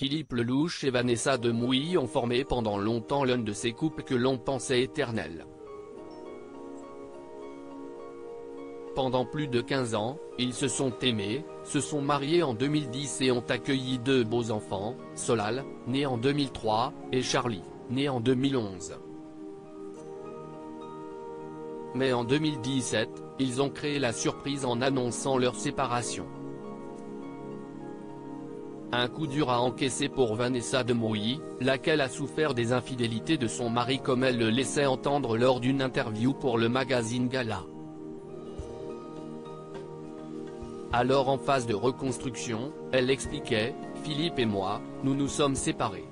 Philippe Lelouch et Vanessa Demouy ont formé pendant longtemps l'un de ces couples que l'on pensait éternels. Pendant plus de 15 ans, ils se sont aimés, se sont mariés en 2010 et ont accueilli deux beaux enfants, Solal, né en 2003, et Charlie, né en 2011. Mais en 2017, ils ont créé la surprise en annonçant leur séparation. Un coup dur à encaisser pour Vanessa de Mouilly, laquelle a souffert des infidélités de son mari comme elle le laissait entendre lors d'une interview pour le magazine Gala. Alors en phase de reconstruction, elle expliquait, Philippe et moi, nous nous sommes séparés.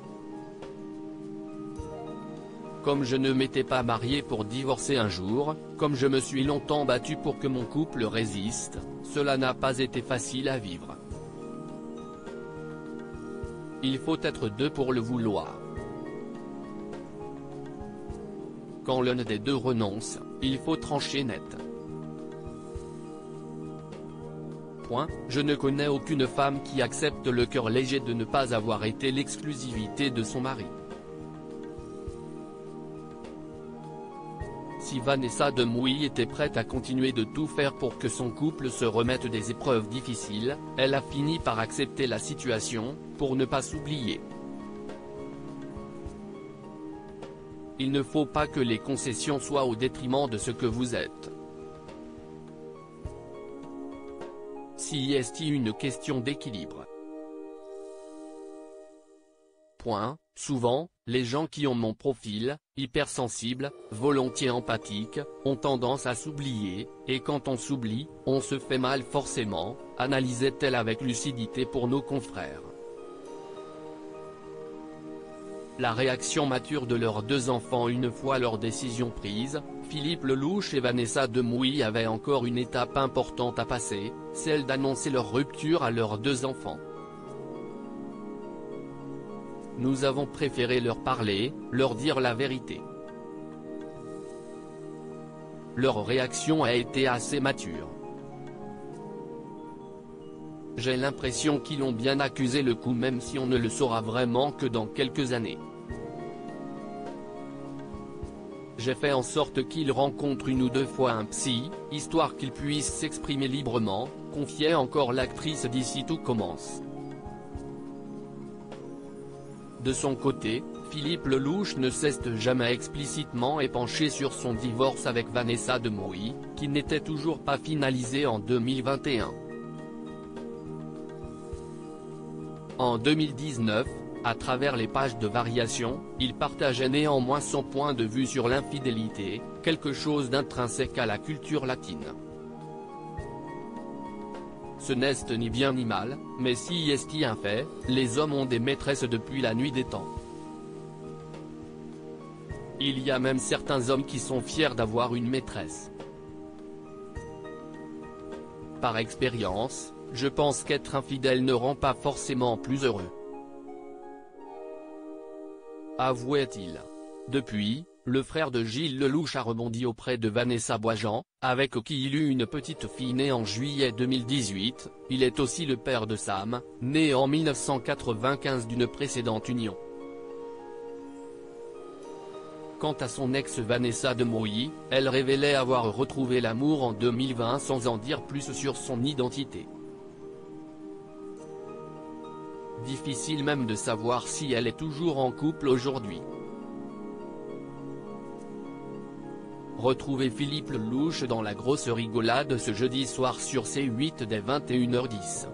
Comme je ne m'étais pas marié pour divorcer un jour, comme je me suis longtemps battu pour que mon couple résiste, cela n'a pas été facile à vivre. Il faut être deux pour le vouloir. Quand l'un des deux renonce, il faut trancher net. Point, je ne connais aucune femme qui accepte le cœur léger de ne pas avoir été l'exclusivité de son mari. Si Vanessa de Mouy était prête à continuer de tout faire pour que son couple se remette des épreuves difficiles, elle a fini par accepter la situation, pour ne pas s'oublier. Il ne faut pas que les concessions soient au détriment de ce que vous êtes. Si est une question d'équilibre? Point, souvent, les gens qui ont mon profil, hypersensible, volontiers empathique, ont tendance à s'oublier, et quand on s'oublie, on se fait mal forcément, analysait-elle avec lucidité pour nos confrères. La réaction mature de leurs deux enfants une fois leur décision prise, Philippe Lelouch et Vanessa Demouy avaient encore une étape importante à passer, celle d'annoncer leur rupture à leurs deux enfants. Nous avons préféré leur parler, leur dire la vérité. Leur réaction a été assez mature. J'ai l'impression qu'ils ont bien accusé le coup même si on ne le saura vraiment que dans quelques années. J'ai fait en sorte qu'ils rencontrent une ou deux fois un psy, histoire qu'ils puissent s'exprimer librement, confiait encore l'actrice d'ici tout commence. De son côté, Philippe Lelouch ne cesse jamais explicitement épanché sur son divorce avec Vanessa de Mouy, qui n'était toujours pas finalisé en 2021. En 2019, à travers les pages de variation, il partageait néanmoins son point de vue sur l'infidélité, quelque chose d'intrinsèque à la culture latine. Ce n'est ni bien ni mal, mais si est un fait, les hommes ont des maîtresses depuis la nuit des temps. Il y a même certains hommes qui sont fiers d'avoir une maîtresse. Par expérience, je pense qu'être infidèle ne rend pas forcément plus heureux. Avouait-il. Depuis, le frère de Gilles Lelouch a rebondi auprès de Vanessa Boisjean, avec qui il eut une petite fille née en juillet 2018, il est aussi le père de Sam, né en 1995 d'une précédente union. Quant à son ex Vanessa de Mouilly, elle révélait avoir retrouvé l'amour en 2020 sans en dire plus sur son identité. Difficile même de savoir si elle est toujours en couple aujourd'hui. Retrouvez Philippe Lelouch dans la grosse rigolade ce jeudi soir sur C8 dès 21h10.